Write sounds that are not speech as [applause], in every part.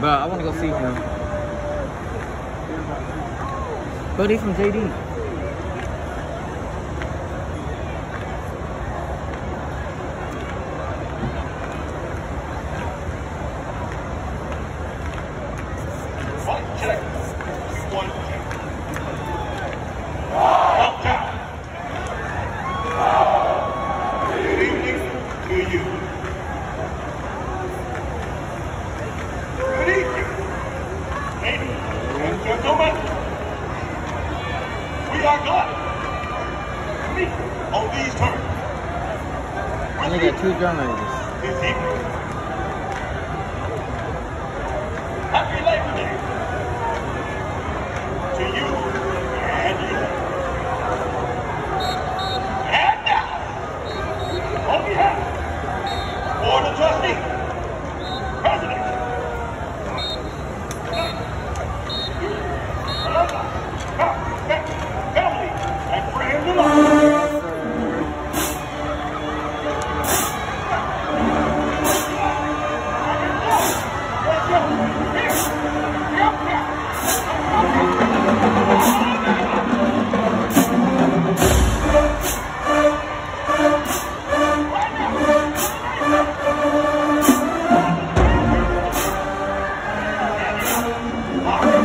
But I want to go see him. He's from JD. Check. One on these terms. I only got two drum majors. Oh.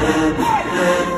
Hey! [laughs]